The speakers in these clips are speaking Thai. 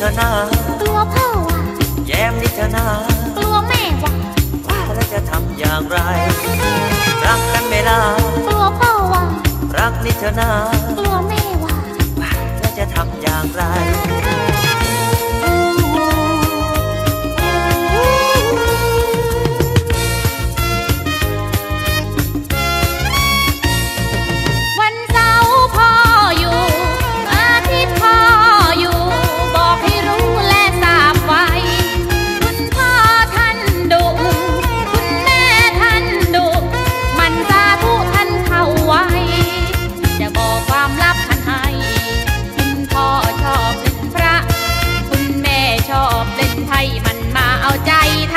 กลัวพ่อว่ะแย้มนิธนากลัวแม่ว่ะว่าแล้วจะทำอย่างไร รักกันไม่ลากลัวพ่อว่ะรักนิธนากลัวแม่ว่ะว่าแล้วจะทำอย่างไร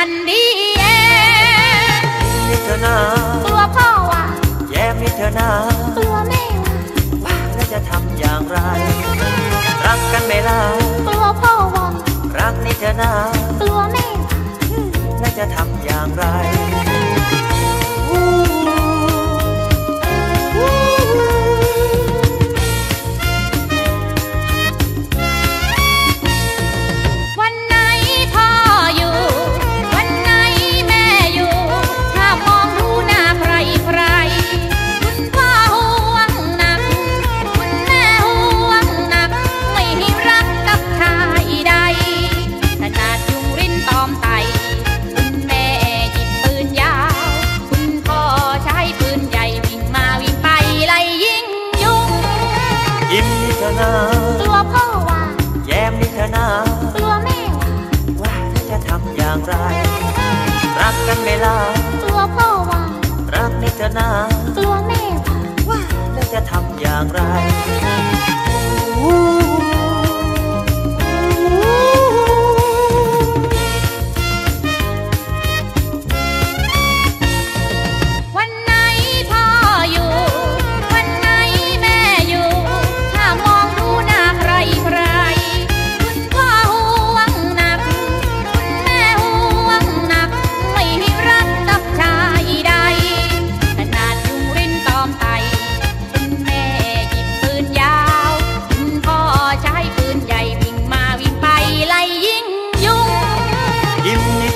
ทันดีเองนิธนากลัวพ่อว่ะแย้มนิธนากลัวแม่ว่ะว่าแล้วจะทำอย่างไร รักกันไม่ลากลัวพ่อ ลากกลัวพ่อว่ะรักนิธนากลัวแม่ว่ะว่าแล้วจะทำอย่างไร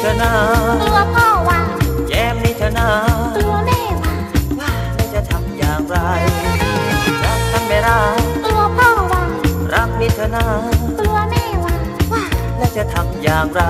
ธนากลัวพ่อว่ะแย้มนิธนากลัวแม่ว่ะว่าแล้วจะทำอย่างไร รักกันไม่ลากกลัวพ่อว่ะรักนิธนากกลัวแม่ว่ะแล้วจะทำอย่างไร